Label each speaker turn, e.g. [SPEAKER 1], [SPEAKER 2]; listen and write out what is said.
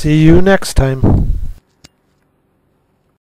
[SPEAKER 1] See you next time.